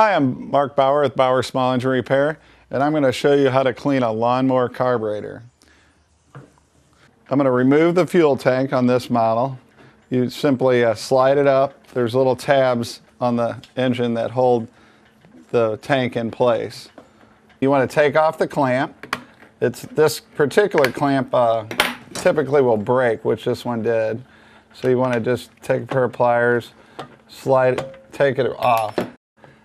Hi, I'm Mark Bauer with Bauer Small Engine Repair, and I'm going to show you how to clean a lawnmower carburetor. I'm going to remove the fuel tank on this model. You simply uh, slide it up. There's little tabs on the engine that hold the tank in place. You want to take off the clamp. It's this particular clamp uh, typically will break, which this one did. So you want to just take a pair of pliers, slide it, take it off.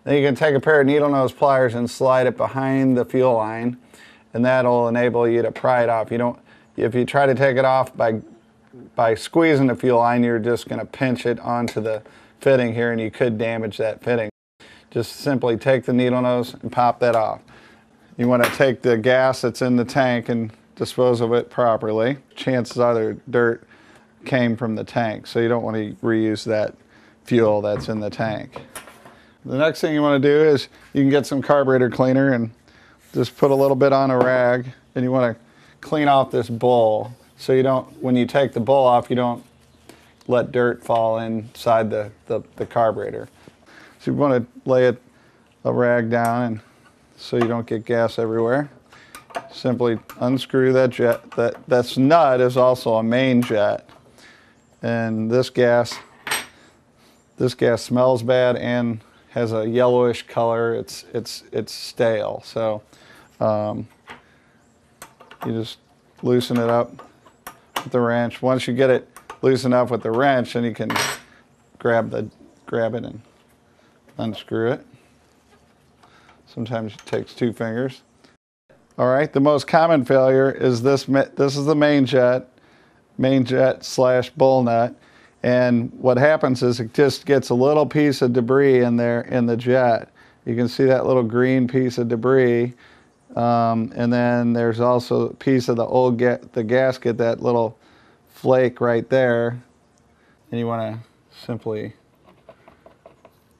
Then you can take a pair of needle nose pliers and slide it behind the fuel line, and that'll enable you to pry it off. You don't, if you try to take it off by by squeezing the fuel line, you're just going to pinch it onto the fitting here, and you could damage that fitting. Just simply take the needle nose and pop that off. You want to take the gas that's in the tank and dispose of it properly. Chances are the dirt came from the tank, so you don't want to reuse that fuel that's in the tank. The next thing you want to do is you can get some carburetor cleaner and just put a little bit on a rag and you want to clean off this bowl so you don't, when you take the bowl off, you don't let dirt fall inside the, the, the carburetor. So you want to lay it, a rag down and so you don't get gas everywhere. Simply unscrew that jet. That that's nut is also a main jet, and this gas. This gas smells bad and has a yellowish color. It's it's it's stale. So um, you just loosen it up with the wrench. Once you get it loosened up with the wrench, then you can grab the grab it and unscrew it. Sometimes it takes two fingers. All right, the most common failure is this. This is the main jet, main jet slash bowl nut. And what happens is it just gets a little piece of debris in there in the jet. You can see that little green piece of debris. Um, and then there's also a piece of the old ga the gasket, that little flake right there. And you want to simply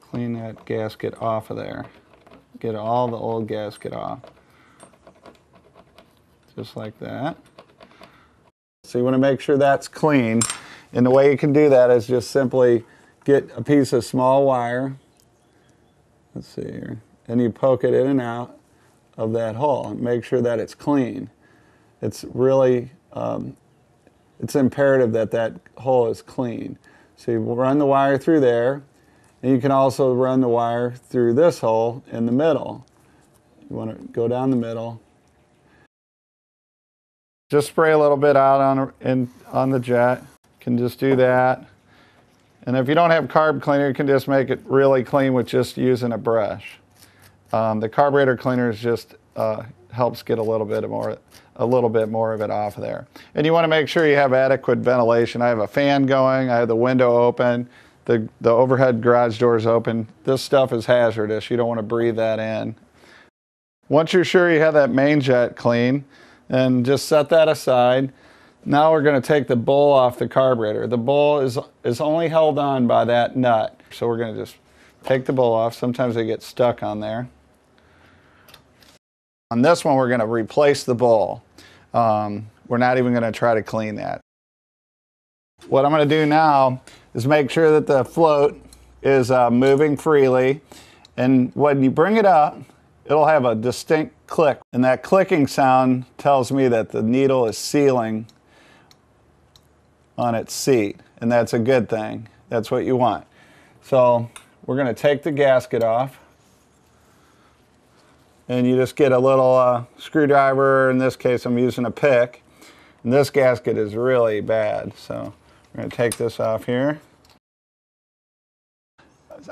clean that gasket off of there. Get all the old gasket off. Just like that. So you want to make sure that's clean. And the way you can do that is just simply get a piece of small wire. Let's see here. And you poke it in and out of that hole and make sure that it's clean. It's really, um, it's imperative that that hole is clean. So you run the wire through there and you can also run the wire through this hole in the middle. You want to go down the middle. Just spray a little bit out on, in, on the jet. Can just do that. And if you don't have carb cleaner, you can just make it really clean with just using a brush. Um, the carburetor cleaner just uh, helps get a little bit more a little bit more of it off there. And you want to make sure you have adequate ventilation. I have a fan going, I have the window open, the, the overhead garage door is open. This stuff is hazardous. You don't want to breathe that in. Once you're sure you have that main jet clean, and just set that aside. Now we're going to take the bowl off the carburetor. The bowl is, is only held on by that nut. So we're going to just take the bowl off. Sometimes they get stuck on there. On this one, we're going to replace the bowl. Um, we're not even going to try to clean that. What I'm going to do now is make sure that the float is uh, moving freely. And when you bring it up, it'll have a distinct click. And that clicking sound tells me that the needle is sealing on its seat. And that's a good thing. That's what you want. So we're going to take the gasket off. And you just get a little uh, screwdriver. In this case, I'm using a pick. And this gasket is really bad. So I'm going to take this off here.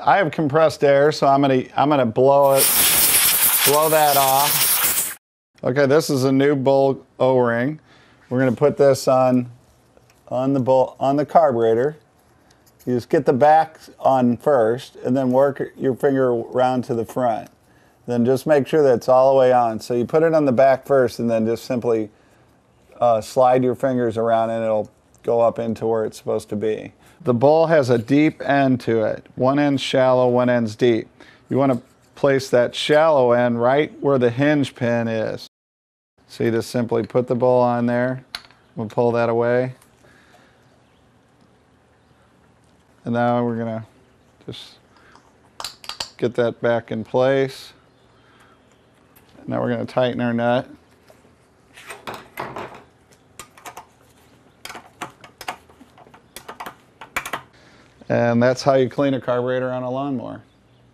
I have compressed air, so I'm going to I'm going to blow it, blow that off. Okay, this is a new bowl O-ring. We're going to put this on on the bowl on the carburetor. You just get the back on first, and then work your finger around to the front. Then just make sure that it's all the way on. So you put it on the back first, and then just simply uh, slide your fingers around, and it'll go up into where it's supposed to be. The bowl has a deep end to it. One end's shallow, one end's deep. You want to place that shallow end right where the hinge pin is. So you just simply put the bowl on there. We'll pull that away. And now we're going to just get that back in place. Now we're going to tighten our nut. And that's how you clean a carburetor on a lawnmower.